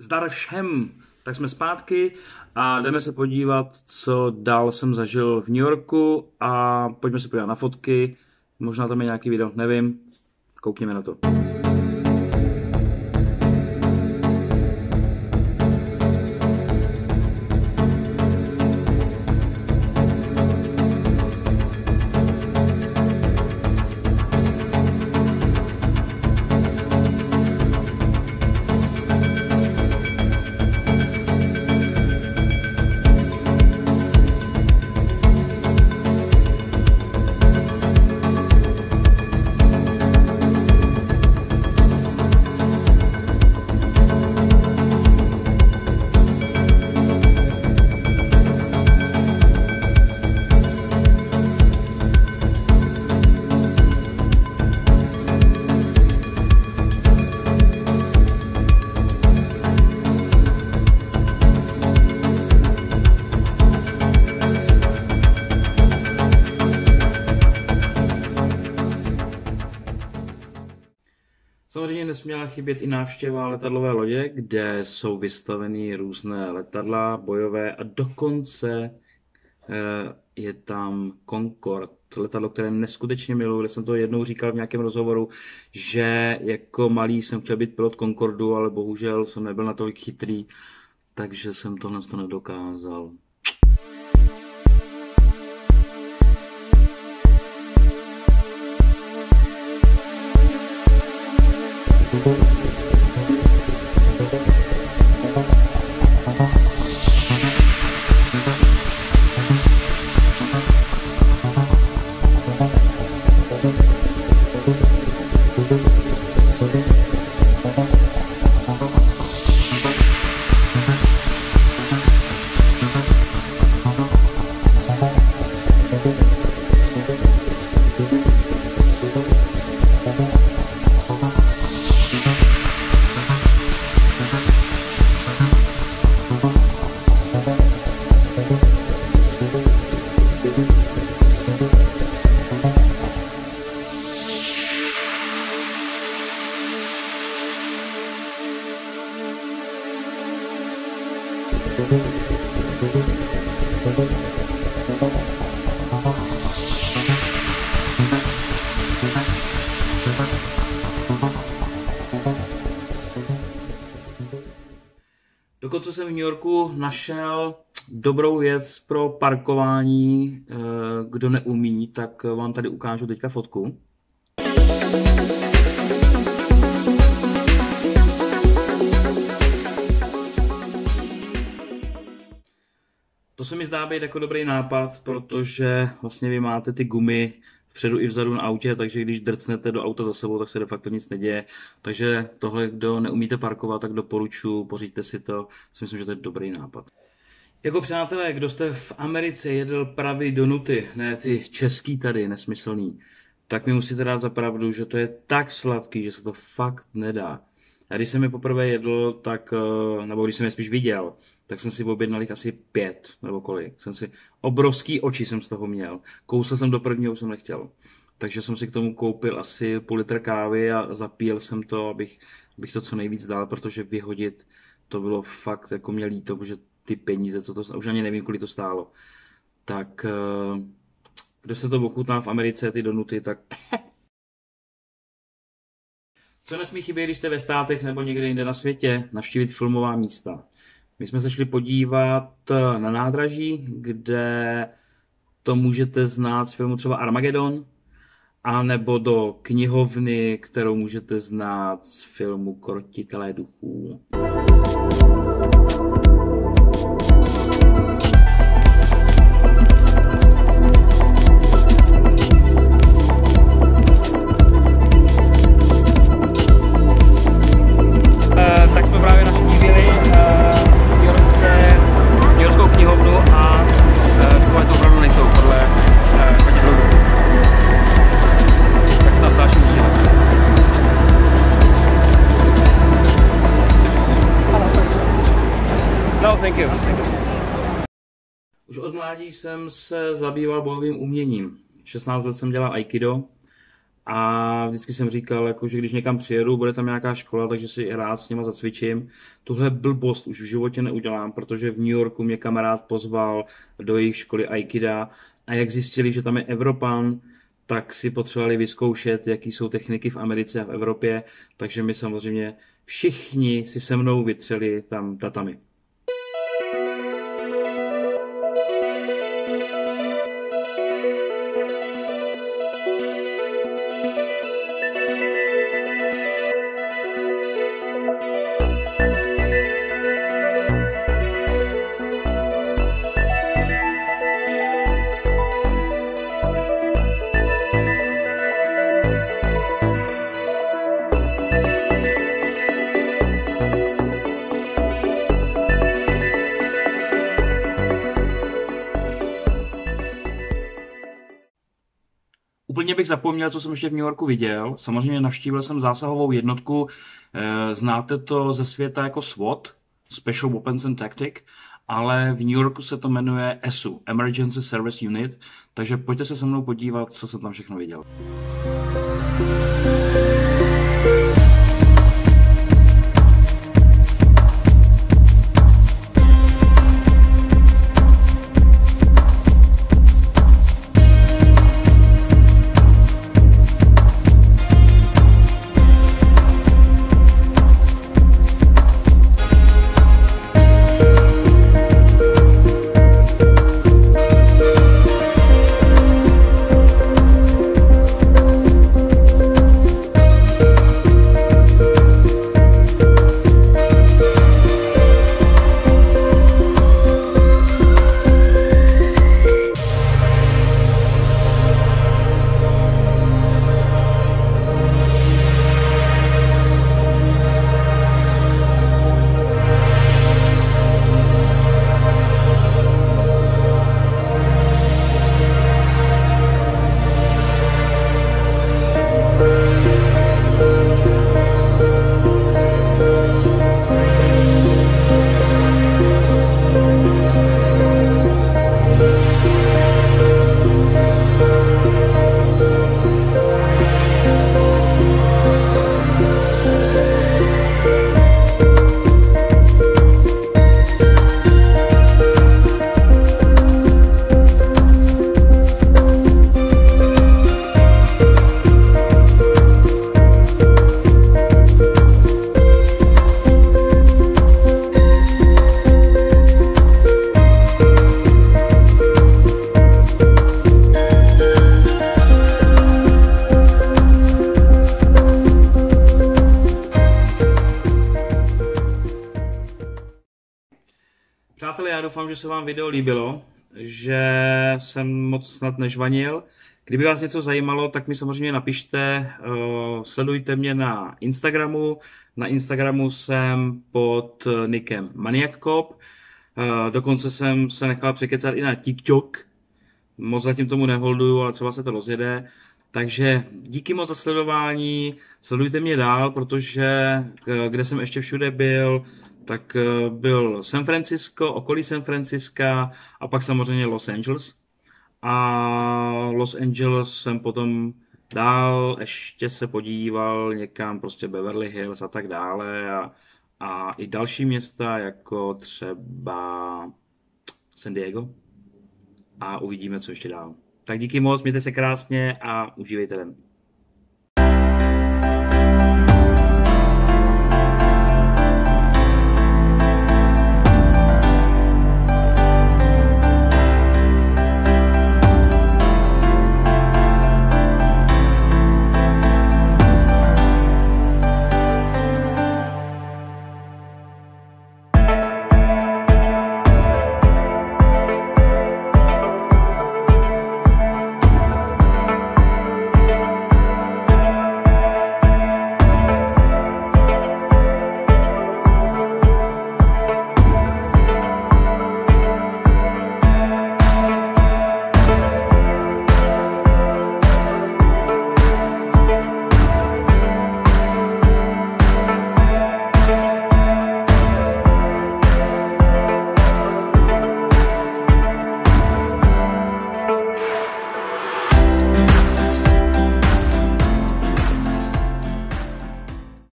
Zdar všem! Tak jsme zpátky a jdeme se podívat, co dál jsem zažil v New Yorku a pojďme se podívat na fotky. Možná tam je nějaký video, nevím. Koukněme na to. Nesměla chybět i návštěva letadlové lodě, kde jsou vystaveny různé letadla bojové a dokonce eh, je tam Concorde, letadlo, které neskutečně miluji. Jsem to jednou říkal v nějakém rozhovoru, že jako malý jsem chtěl být pilot Concordu, ale bohužel jsem nebyl natolik chytrý, takže jsem tohle to nedokázal. Dokonce jsem v New Yorku našel dobrou věc pro parkování. Eh, Kdo neumí, tak vám tady ukážu teďka fotku. To se mi zdá být jako dobrý nápad, protože vlastně vy máte ty gumy vpředu i vzadu na autě, takže když drcnete do auta za sebou, tak se de facto nic neděje. Takže tohle, kdo neumíte parkovat, tak doporučuji, pořiďte si to. Si myslím, že to je dobrý nápad. Jako přátelé, kdo jste v Americe jedl pravý donuty, ne ty český tady, nesmyslný, tak mi musíte dát za pravdu, že to je tak sladký, že se to fakt nedá. A když jsem je poprvé jedl, tak, eh, nebo když jsem je spíš viděl, tak jsem si objednal jich asi pět, nebo kolik. Jsem si, obrovský oči jsem z toho měl. Kousl jsem do prvního, jsem nechtěl. Takže jsem si k tomu koupil asi půl litr kávy a zapíjel jsem to, abych, abych to co nejvíc dal, protože vyhodit to bylo fakt jako mě líto, protože ty peníze, co to, už ani nevím, kolik to stálo. Tak, eh, kdo se to ochutná v Americe, ty donuty, tak co nesmí chybět, když jste ve státech nebo někde jinde na světě, navštívit filmová místa. My jsme se šli podívat na nádraží, kde to můžete znát z filmu třeba Armageddon, a nebo do knihovny, kterou můžete znát z filmu Krotitelé duchů. Mládí jsem se zabýval bojovým uměním. 16 let jsem dělal aikido a vždycky jsem říkal, jako, že když někam přijedu, bude tam nějaká škola, takže si rád s něma zacvičím. Tuhle blbost už v životě neudělám, protože v New Yorku mě kamarád pozval do jejich školy Aikida a jak zjistili, že tam je Evropan, tak si potřebovali vyzkoušet, jaký jsou techniky v Americe a v Evropě, takže mi samozřejmě všichni si se mnou vytřeli tam tatami. Zapomněl, co jsem ještě v New Yorku viděl. Samozřejmě navštívil jsem zásahovou jednotku. Eh, znáte to ze světa jako SWAT, Special Weapons and Tactic, ale v New Yorku se to jmenuje ESU, Emergency Service Unit, takže pojďte se se mnou podívat, co jsem tam všechno viděl. Přátelé, já doufám, že se vám video líbilo, že jsem moc snad nežvanil. Kdyby vás něco zajímalo, tak mi samozřejmě napište, uh, sledujte mě na Instagramu. Na Instagramu jsem pod nikem Maniaccop. Uh, dokonce jsem se nechal překecat i na TikTok. Moc zatím tomu neholduju, ale třeba se to rozjede. Takže díky moc za sledování, sledujte mě dál, protože kde jsem ještě všude byl, tak eh, byl San Francisco, okolí San Francisca a pak samozřejmě Los Angeles. A Los Angeles jsem potom dál ještě se podíval někam prostě Beverly Hills a tak dále a, a i další města jako třeba San Diego a uvidíme, co ještě dál. Tak díky moc, mějte se krásně a užívejte den.